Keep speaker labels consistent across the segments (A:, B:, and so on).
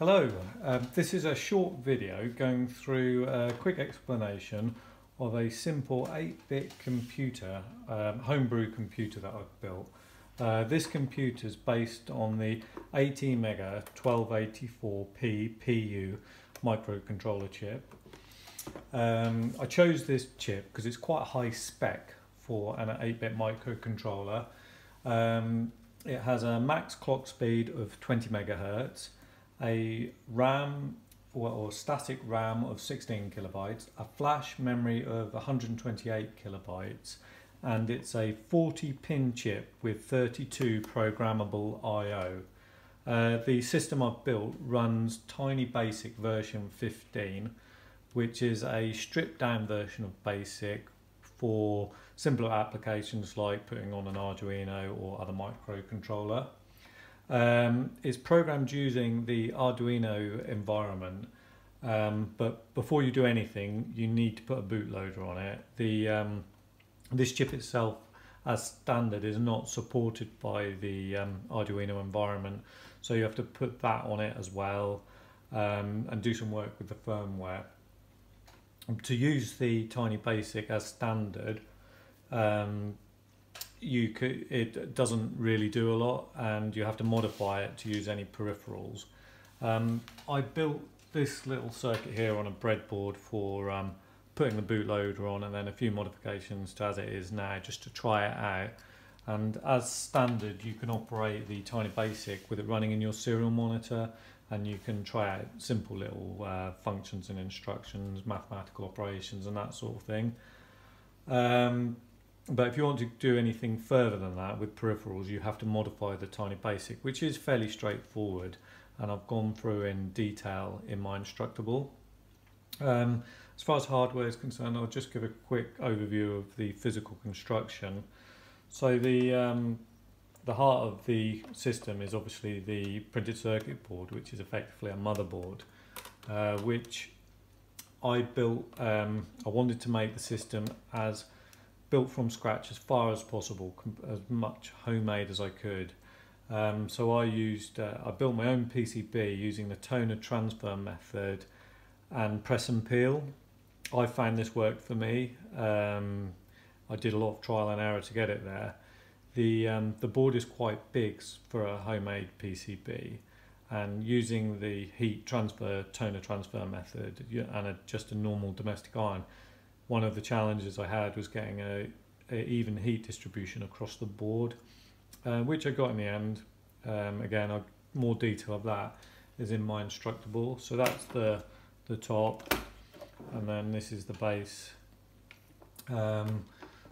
A: Hello, um, this is a short video going through a quick explanation of a simple 8-bit computer, um, homebrew computer that I've built. Uh, this computer is based on the ATmega 1284P PU microcontroller chip. Um, I chose this chip because it's quite high spec for an 8-bit microcontroller. Um, it has a max clock speed of 20 megahertz a RAM or static RAM of 16 kilobytes, a flash memory of 128 kilobytes, and it's a 40 pin chip with 32 programmable I.O. Uh, the system I've built runs Tiny Basic version 15, which is a stripped down version of Basic for simpler applications like putting on an Arduino or other microcontroller. Um, it's programmed using the Arduino environment, um, but before you do anything, you need to put a bootloader on it. The um, this chip itself, as standard, is not supported by the um, Arduino environment, so you have to put that on it as well um, and do some work with the firmware. To use the Tiny Basic as standard, um, you could it doesn't really do a lot and you have to modify it to use any peripherals. Um, I built this little circuit here on a breadboard for um, putting the bootloader on and then a few modifications to as it is now just to try it out. And as standard you can operate the tiny basic with it running in your serial monitor and you can try out simple little uh, functions and instructions mathematical operations and that sort of thing. Um, but if you want to do anything further than that with peripherals, you have to modify the Tiny Basic, which is fairly straightforward. And I've gone through in detail in my Instructable. Um, as far as hardware is concerned, I'll just give a quick overview of the physical construction. So the um, the heart of the system is obviously the printed circuit board, which is effectively a motherboard, uh, which I built. Um, I wanted to make the system as built from scratch as far as possible, as much homemade as I could. Um, so I used, uh, I built my own PCB using the toner transfer method and press and peel. I found this worked for me. Um, I did a lot of trial and error to get it there. The, um, the board is quite big for a homemade PCB and using the heat transfer, toner transfer method and a, just a normal domestic iron, one of the challenges I had was getting a, a even heat distribution across the board, uh, which I got in the end. Um, again, I, more detail of that is in my instructable. So that's the the top, and then this is the base. Um,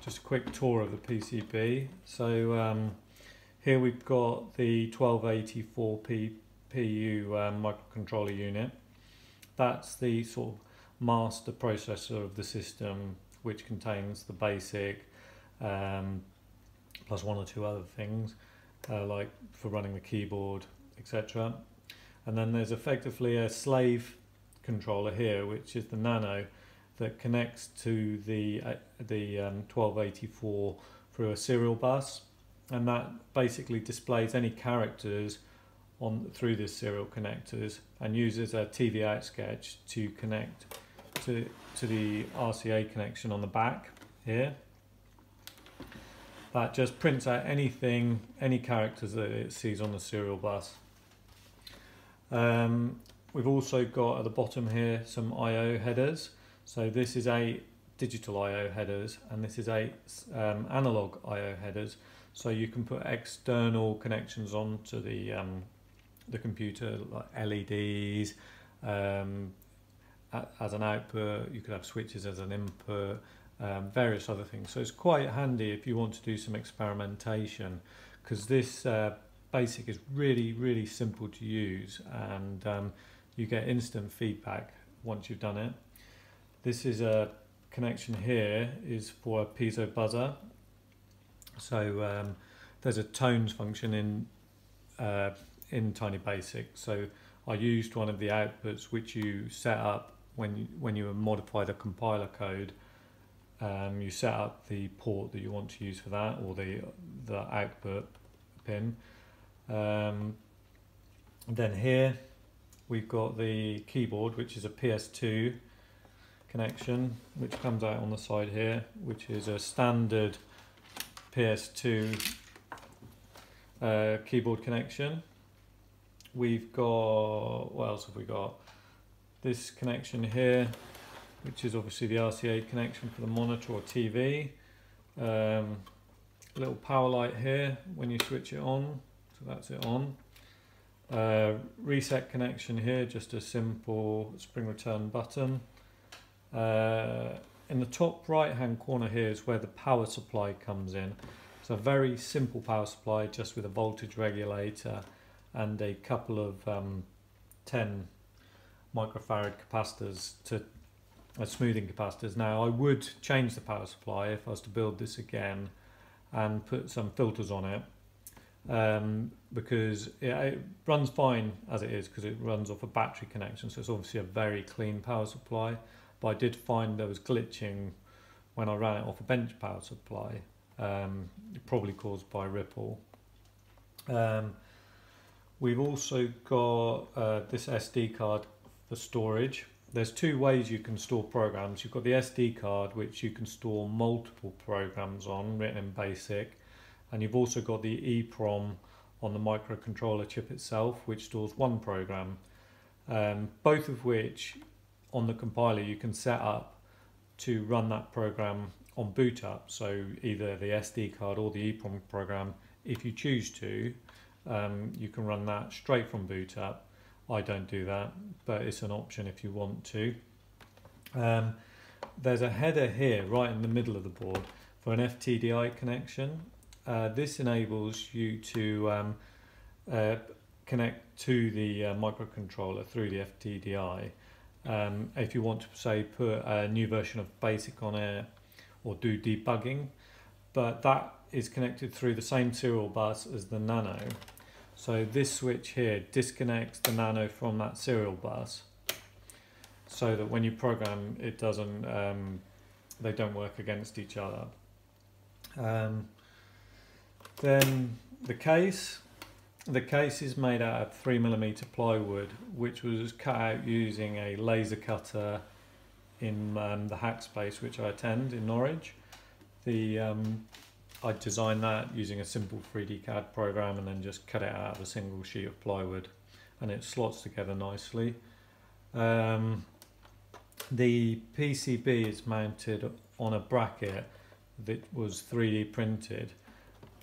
A: just a quick tour of the PCB. So um, here we've got the 1284 P, PU um, microcontroller unit. That's the sort of master processor of the system, which contains the basic um, plus one or two other things, uh, like for running the keyboard, etc. And then there's effectively a slave controller here, which is the Nano, that connects to the uh, the um, 1284 through a serial bus, and that basically displays any characters on through this serial connectors and uses a TV out sketch to connect to, to the RCA connection on the back here. That just prints out anything, any characters that it sees on the serial bus. Um, we've also got at the bottom here some I.O. headers. So this is a digital I.O. headers and this is a um, analog I.O. headers. So you can put external connections onto the um, the computer like LEDs, um, as an output, you could have switches as an input, um, various other things. So it's quite handy if you want to do some experimentation because this uh, basic is really, really simple to use and um, you get instant feedback once you've done it. This is a connection here is for a piezo buzzer. So um, there's a tones function in uh, in Tiny Basic. So I used one of the outputs which you set up when you, when you modify the compiler code, um, you set up the port that you want to use for that or the the output pin. Um, then here we've got the keyboard, which is a PS2 connection, which comes out on the side here, which is a standard PS2 uh, keyboard connection. We've got, what else have we got? This connection here, which is obviously the RCA connection for the monitor or TV. Um, little power light here when you switch it on, so that's it on. Uh, reset connection here, just a simple spring return button. Uh, in the top right hand corner here is where the power supply comes in. It's a very simple power supply just with a voltage regulator and a couple of um, 10 microfarad capacitors to uh, smoothing capacitors. Now I would change the power supply if I was to build this again and put some filters on it um, because it, it, runs fine as it is because it runs off a battery connection so it's obviously a very clean power supply but I did find there was glitching when I ran it off a bench power supply um, probably caused by Ripple um, we've also got uh, this SD card for storage there's two ways you can store programs. You've got the SD card, which you can store multiple programs on, written in BASIC, and you've also got the EEPROM on the microcontroller chip itself, which stores one program. Um, both of which, on the compiler, you can set up to run that program on boot up. So either the SD card or the EEPROM program, if you choose to, um, you can run that straight from boot up I don't do that, but it's an option if you want to. Um, there's a header here right in the middle of the board for an FTDI connection. Uh, this enables you to um, uh, connect to the uh, microcontroller through the FTDI. Um, if you want to say put a new version of BASIC on air or do debugging, but that is connected through the same serial bus as the Nano. So this switch here disconnects the Nano from that serial bus so that when you program it doesn't, um, they don't work against each other. Um, then the case, the case is made out of 3mm plywood which was cut out using a laser cutter in um, the Hackspace which I attend in Norwich. The um, I designed that using a simple 3D CAD program and then just cut it out of a single sheet of plywood and it slots together nicely. Um, the PCB is mounted on a bracket that was 3D printed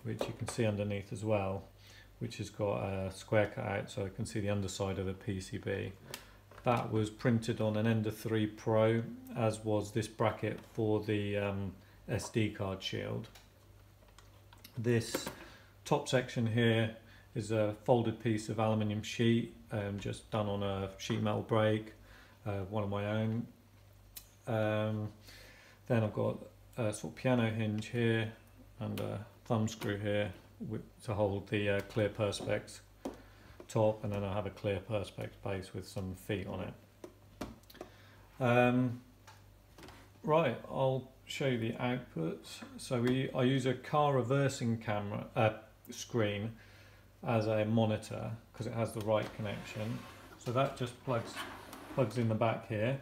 A: which you can see underneath as well which has got a square cut out so I can see the underside of the PCB. That was printed on an Ender 3 Pro as was this bracket for the um, SD card shield. This top section here is a folded piece of aluminium sheet um, just done on a sheet metal brake, uh, one of my own. Um, then I've got a sort of piano hinge here and a thumb screw here to hold the uh, clear perspex top and then I have a clear perspex base with some feet on it. Um, right, I'll show you the outputs. So we I use a car reversing camera uh, screen as a monitor because it has the right connection. So that just plugs plugs in the back here.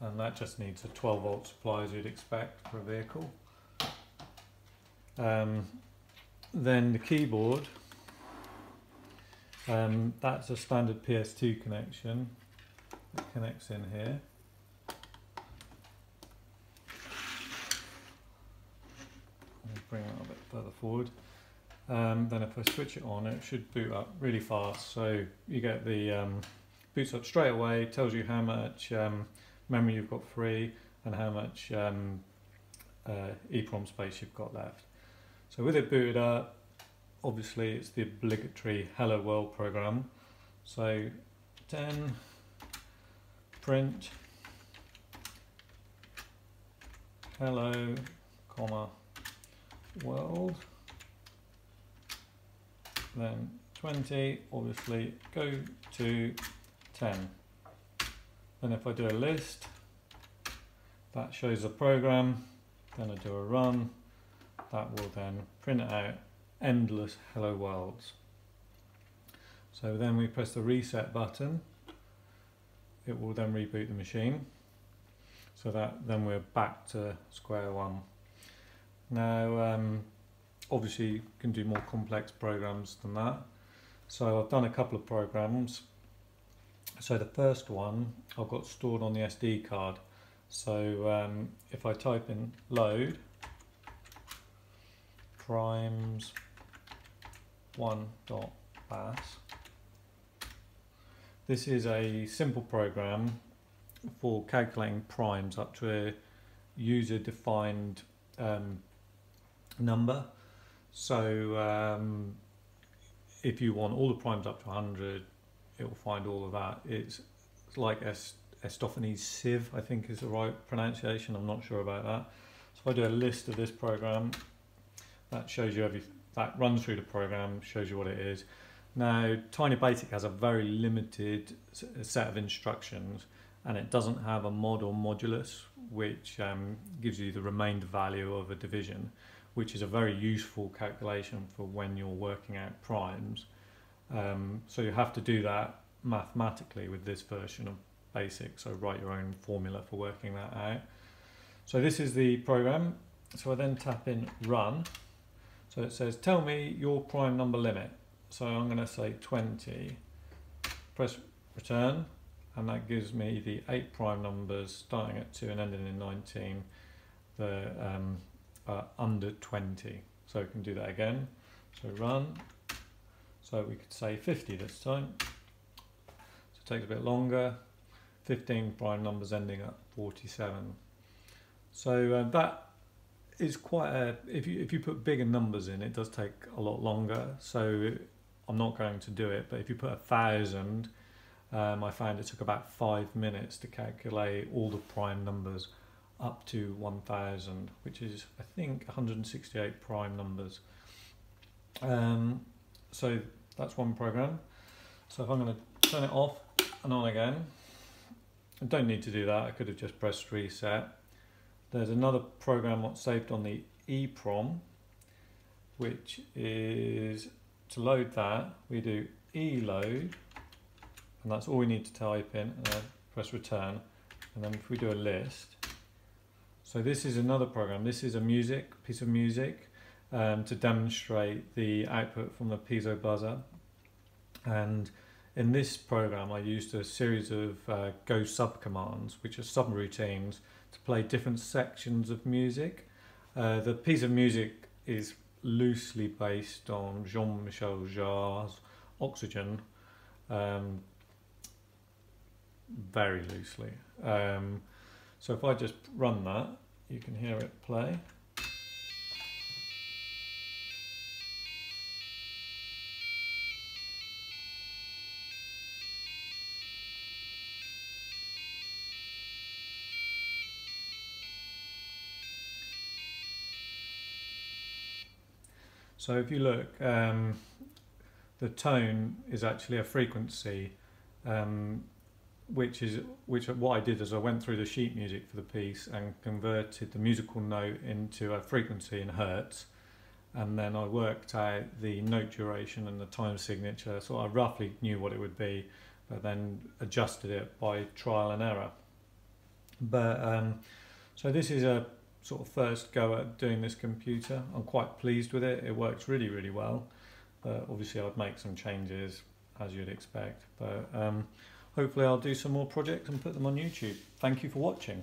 A: And that just needs a 12 volt supply as you'd expect for a vehicle. Um, then the keyboard, um, that's a standard PS2 connection that connects in here. Bring a bit further forward. Um, then if I switch it on, it should boot up really fast. So you get the um, boots up straight away, tells you how much um, memory you've got free and how much um, uh, EEPROM space you've got left. So with it booted up, obviously it's the obligatory Hello World program. So 10 print hello comma world. Then 20, obviously, go to 10. Then if I do a list, that shows a program. Then I do a run. That will then print out endless hello worlds. So then we press the reset button. It will then reboot the machine. So that then we're back to square one. Now, um, obviously you can do more complex programs than that. So I've done a couple of programs. So the first one I've got stored on the SD card. So um, if I type in load primes one dot bash, this is a simple program for calculating primes up to a user defined um, number. So um, if you want all the primes up to 100, it will find all of that. It's, like Est Estophanes sieve, I think is the right pronunciation. I'm not sure about that. So I do a list of this program, that shows you every that runs through the program, shows you what it is. Now, Tiny Basic has a very limited set of instructions and it doesn't have a mod or modulus, which um, gives you the remainder value of a division which is a very useful calculation for when you're working out primes. Um, so you have to do that mathematically with this version of BASIC, so write your own formula for working that out. So this is the program. So I then tap in run. So it says, tell me your prime number limit. So I'm going to say 20, press return, and that gives me the eight prime numbers starting at 2 and ending in 19. The um, uh, under 20. So we can do that again. So run. So we could say 50 this time. So it takes a bit longer. 15 prime numbers ending at 47. So uh, that is quite a, if you, if you put bigger numbers in, it does take a lot longer. So I'm not going to do it, but if you put a thousand, um, I found it took about five minutes to calculate all the prime numbers up to 1000, which is, I think, 168 prime numbers. Um, so that's one program. So if I'm going to turn it off and on again, I don't need to do that. I could have just pressed reset. There's another program saved on the EEPROM, which is to load that, we do eload, and that's all we need to type in, and press return. And then if we do a list, so this is another program. This is a music piece of music um, to demonstrate the output from the piezo buzzer. And in this program, I used a series of uh, GOSUB commands, which are subroutines to play different sections of music. Uh, the piece of music is loosely based on Jean-Michel Jarre's Oxygen, um, very loosely. Um, so if I just run that, you can hear it play. So if you look, um, the tone is actually a frequency um, which is which what I did is I went through the sheet music for the piece and converted the musical note into a frequency in hertz. And then I worked out the note duration and the time signature so I roughly knew what it would be but then adjusted it by trial and error. But um, so this is a sort of first go at doing this computer. I'm quite pleased with it. It works really really well. But obviously I'd make some changes as you'd expect. But um, hopefully I'll do some more projects and put them on YouTube. Thank you for watching.